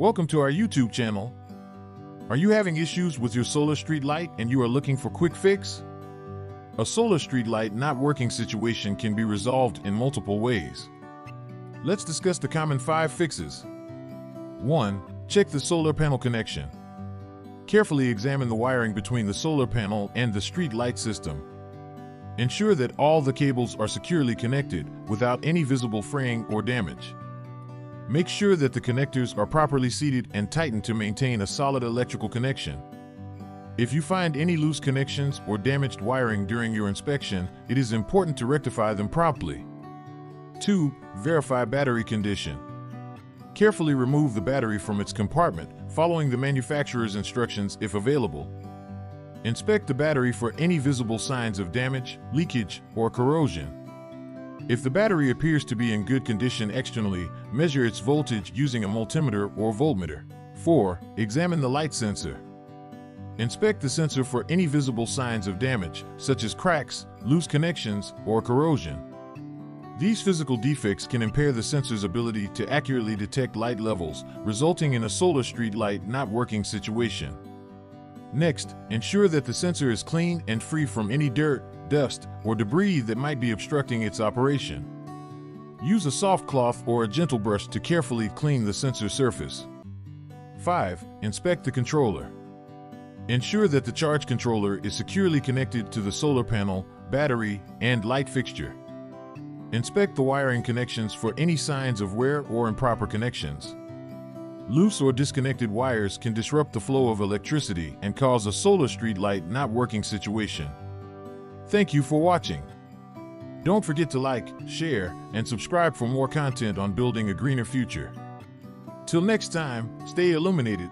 Welcome to our YouTube channel. Are you having issues with your solar street light and you are looking for quick fix? A solar street light not working situation can be resolved in multiple ways. Let's discuss the common five fixes. 1. Check the solar panel connection. Carefully examine the wiring between the solar panel and the street light system. Ensure that all the cables are securely connected without any visible fraying or damage. Make sure that the connectors are properly seated and tightened to maintain a solid electrical connection. If you find any loose connections or damaged wiring during your inspection, it is important to rectify them promptly. 2. Verify battery condition. Carefully remove the battery from its compartment, following the manufacturer's instructions if available. Inspect the battery for any visible signs of damage, leakage, or corrosion. If the battery appears to be in good condition externally, measure its voltage using a multimeter or voltmeter. 4. Examine the light sensor. Inspect the sensor for any visible signs of damage, such as cracks, loose connections, or corrosion. These physical defects can impair the sensor's ability to accurately detect light levels, resulting in a solar street light not working situation. Next, ensure that the sensor is clean and free from any dirt, dust, or debris that might be obstructing its operation. Use a soft cloth or a gentle brush to carefully clean the sensor surface. 5. Inspect the controller. Ensure that the charge controller is securely connected to the solar panel, battery, and light fixture. Inspect the wiring connections for any signs of wear or improper connections. Loose or disconnected wires can disrupt the flow of electricity and cause a solar street light not working situation. Thank you for watching. Don't forget to like, share, and subscribe for more content on building a greener future. Till next time, stay illuminated